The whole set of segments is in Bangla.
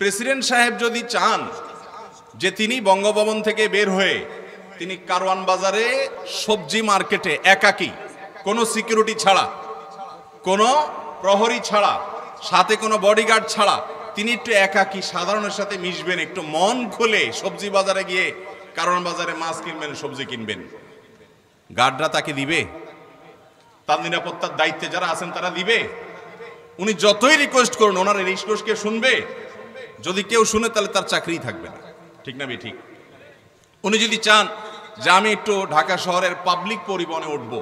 প্রেসিডেন্ট সাহেব যদি চান যে তিনি বঙ্গভবন থেকে বের হয়ে তিনি কারওয়ান বাজারে সবজি মার্কেটে একাকী, কোনো সিকিউরিটি ছাড়া, কোনো প্রহরী ছাড়া, সাথে কোনো বডিগার্ড ছাড়া, তিনি একটু একাকী, সাধারণের সাথে মিশবেন, একটু মন খুলে সবজি বাজারে গিয়ে কারওয়ান বাজারে মাছ কিনবেন, সবজি কিনবেন। গার্ডরা তাকে দিবে? তার নিরাপত্তার দায়িত্বে যারা আছেন তারা দিবে? উনি যতই রিকোয়েস্ট করুন, ওনার রিকোয়েস্টকে শুনবে? যদি কেউ শুনে, তাহলে তার চাকরিই থাকবে না। ঠিক না ঠিক উনি যদি চান যে আমি একটু ঢাকা শহরের পাবলিক পরিবহনে উঠবো,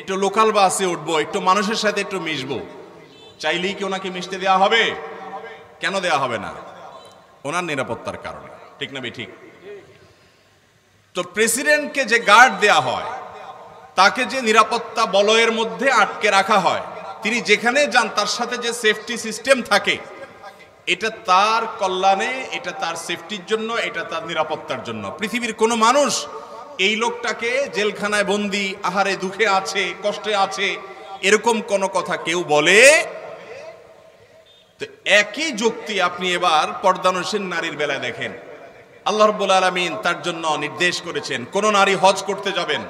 একটু লোকাল বাসে উঠবো, একটু মানুষের সাথে একটু মিশবো, চাইলেই কি ওনাকে মিশতে দেওয়া হবে? কেন দেওয়া হবে না? ওনার নিরাপত্তার কারণে। ঠিক না ঠিক তো প্রেসিডেন্টকে যে গার্ড দেয়া হয়, তাকে যে নিরাপত্তা বলয়ের মধ্যে আটকে রাখা হয়, তিনি যেখানে যান, তার সাথে যে সেফটি সিস্টেম থাকে এটা তার কল্যাণে, এটা তার সেফটির জন্য, এটা তার নিরাপত্তার জন্য। পৃথিবীর কোনো মানুষ এই লোকটাকে জেলখানায় বন্দি, আহারে দুঃখে আছে, কষ্টে আছে, এরকম কোনো কথা কেউ বলে? তো একই যুক্তি আপনি এবার পর্দানুসীন নারীর বেলায় দেখেন। আল্লাহ রব্বুল আলমিন তার জন্য নির্দেশ করেছেন, কোন নারী হজ করতে যাবেন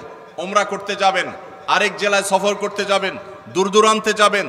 ওমরা করতে যাবেন, আরেক জেলায় সফর করতে যাবেন, দূর দূরান্তে যাবেন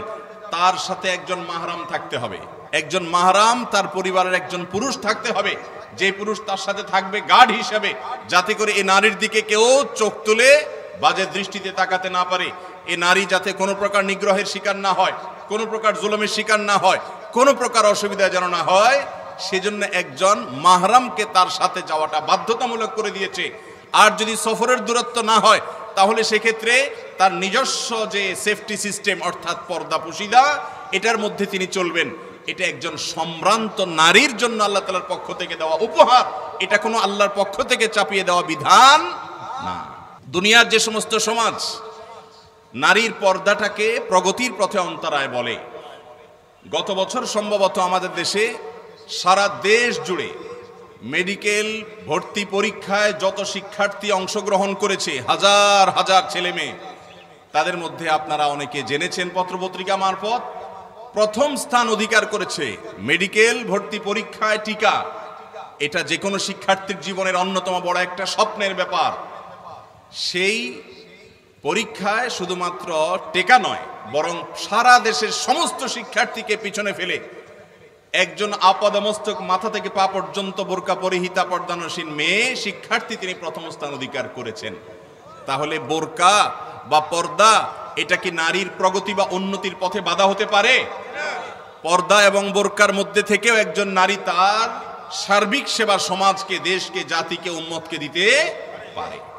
তার সাথে একজন মাহারাম থাকতে হবে। একজন মাহারাম তার পরিবারের একজন পুরুষ থাকতে হবে। যে পুরুষ তার সাথে থাকবে গার্ড হিসাবে। যাতে করে এই নারীর দিকে কেউ চোখ তুলে বাজে দৃষ্টিতে তাকাতে না পারে। এ নারী যাতে কোনো প্রকার নিগ্রহের শিকার না হয়, কোনো প্রকার জুলমের শিকার না হয়, কোনো প্রকার অসুবিধা যেন না হয়, সেজন্য একজন মাহরামকে তার সাথে যাওয়াটা বাধ্যতামূলক করে দিয়েছে। আর যদি সফরের দূরত্ব না হয়, তাহলে সেক্ষেত্রে তার নিজস্ব যে সেফটি সিস্টেম অর্থাৎ পর্দা পুশিদা, এটার মধ্যে তিনি চলবেন। এটা একজন সম্ভ্রান্ত নারীর জন্য আল্লাহ তালার পক্ষ থেকে দেওয়া উপহার। এটা কোনো আল্লাহর পক্ষ থেকে চাপিয়ে দেওয়া বিধান না। দুনিয়ার যে সমস্ত সমাজ, নারীর পর্দাটাকে প্রগতির পথে অন্তরায় বলে। গত বছর সম্ভবত আমাদের দেশে সারা দেশ জুড়ে মেডিকেল ভর্তি পরীক্ষায় যত শিক্ষার্থী অংশগ্রহণ করেছে, হাজার হাজার ছেলে মেয়ে তাদের মধ্যে আপনারা অনেকে জেনেছেন পত্রপত্রিকা মারফত। প্রথম স্থান অধিকার করেছে মেডিকেল ভর্তি পরীক্ষায় টিকা। এটা যে কোনো শিক্ষার্থীর জীবনের অন্যতম বড় একটা স্বপ্নের ব্যাপার। সেই পরীক্ষায় শুধুমাত্র টেকা নয়, বরং সারা দেশের সমস্ত শিক্ষার্থীকে পিছনে ফেলে একজন আপাদমস্তক মাথা থেকে পা পর্যন্ত বোরকা পরিহিতা পর্দানসীন মেয়ে শিক্ষার্থী তিনি প্রথম স্থান অধিকার করেছেন। তাহলে বোরকা বা পর্দা, এটা কি নারীর প্রগতি বা উন্নতির পথে বাধা হতে পারে? পর্দা এবং বোরকার মধ্যে থেকেও একজন নারী তার সার্বিক সেবা সমাজকে, দেশকে, জাতিকে উন্মতকে দিতে পারে।